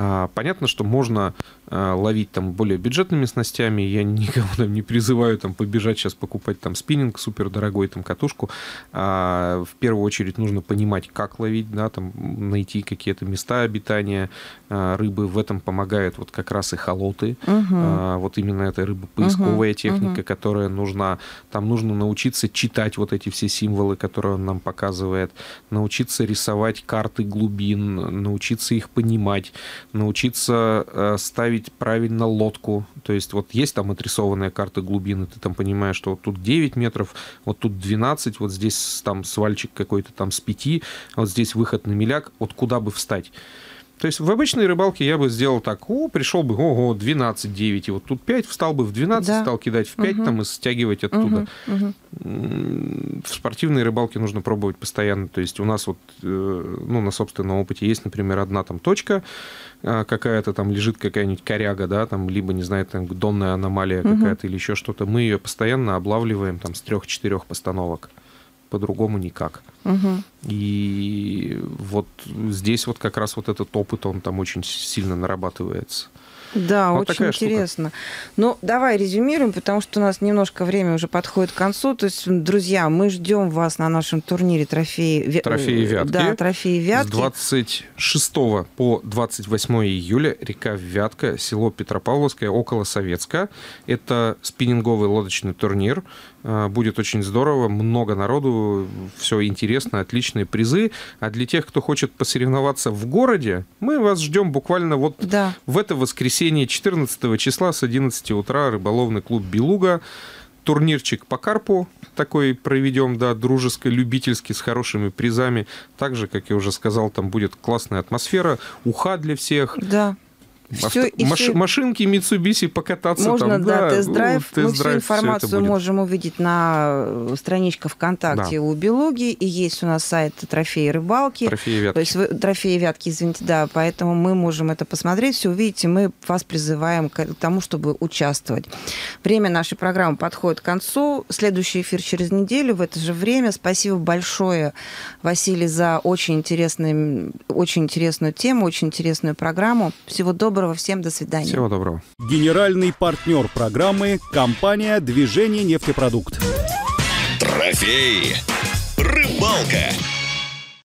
А, Понятно, что можно а, ловить там более бюджетными снастями. Я никого там не призываю там побежать сейчас покупать там спиннинг супер дорогой там катушку. А, В первую очередь нужно понимать, как ловить, да, там найти какие-то места обитания рыбы. В этом помогают вот как раз и холоты. А, Вот именно эта рыбопоисковая Мгм, техника, мгм. которая нужна. Там нужно научиться читать вот эти все символы, которые он нам показывает, научиться рисовать карты глубин, научиться их понимать, научиться э, ставить правильно лодку. То есть вот есть там отрисованная карта глубины, ты там понимаешь, что вот тут 9 метров, вот тут 12, вот здесь там свальчик какой-то там с 5, вот здесь выход на миляк, вот куда бы встать. То есть в обычной рыбалке я бы сделал так, о, пришел бы, ого, 12, 9, и вот тут 5, встал бы в 12, Да. стал кидать в 5 Мгм. там и стягивать оттуда. Мгм. М, В спортивной рыбалке нужно пробовать постоянно. То есть у нас вот, э, ну, на собственном опыте есть, например, одна там точка, какая-то там лежит какая-нибудь коряга, да, там, либо, не знаю, там донная аномалия Мгм. какая-то или еще что-то. Мы ее постоянно облавливаем там с трех-четырех постановок. По-другому никак. Мгм. И вот здесь вот как раз вот этот опыт, он там очень сильно нарабатывается. Да, Вот очень такая штука. интересно. Ну, давай резюмируем, потому что у нас немножко время уже подходит к концу. То есть, друзья, мы ждем вас на нашем турнире трофеи, Ве- Трофеи э, Вятки. Да, трофеи Вятки. С 26 по 28 июля река Вятка, село Петропавловское, около Советска. Это спиннинговый лодочный турнир. А, Будет очень здорово, много народу, все интересно, отличные призы. А для тех, кто хочет посоревноваться в городе, мы вас ждем буквально вот Да. в это воскресенье 14 числа с 11 утра рыболовный клуб «Белуга». турнирчик по карпу такой проведем, да, дружеский, любительский, с хорошими призами. Также, как я уже сказал, там будет классная атмосфера, уха для всех. Да. Авто... и Маш... все... Машинки Mitsubishi покататься Можно, там. да, тест-драйв. Мы всю информацию можем увидеть на э, страничке ВКонтакте да. у Белуги. И есть у нас сайт трофеи рыбалки. Трофеи вятки. То есть трофеи вятки, извините, да. Поэтому мы можем это посмотреть. Все увидите. Мы вас призываем к тому, чтобы участвовать. Время нашей программы подходит к концу. Следующий эфир через неделю в это же время. Спасибо большое, Василий, за очень, интересный, очень интересную тему, очень интересную программу. Всего доброго доброго всем, до свидания. Всего доброго. Генеральный партнер программы – компания «Движение нефтепродукт». Трофей. Рыбалка.